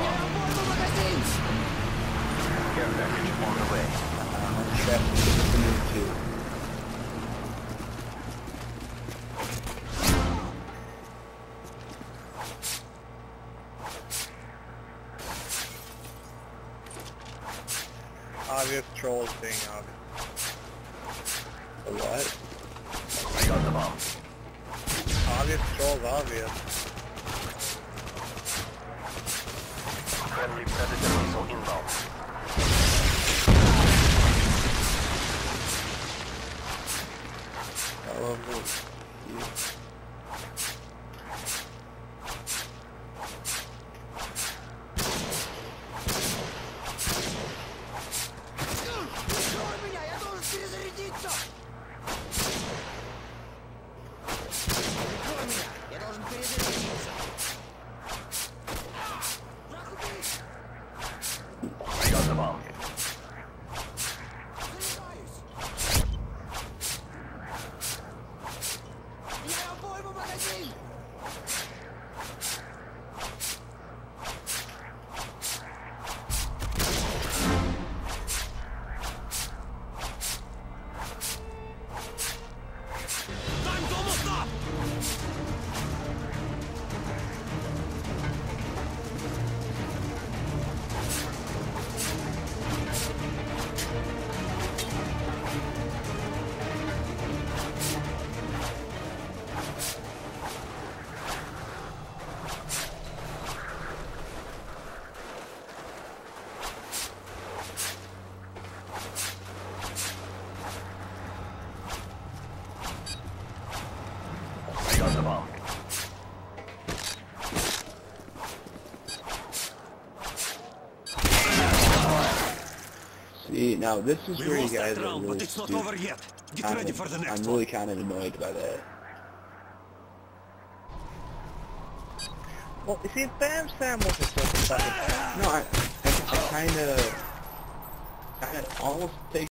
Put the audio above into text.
bomb. Care package on the way. Uh, trap to move to. Being obvious. A what? I got the bomb. Obvious trolls obvious. Friendly Predator missile inbound. I love this. You. Easy. See, now this is We where you guys are round, really but it's not stupid. over yet. Get I'm- ready for the next I'm really kind of annoyed by that. Well, you see, Bam Sam wasn't so fucking No, I, I, I kind of, kind of almost take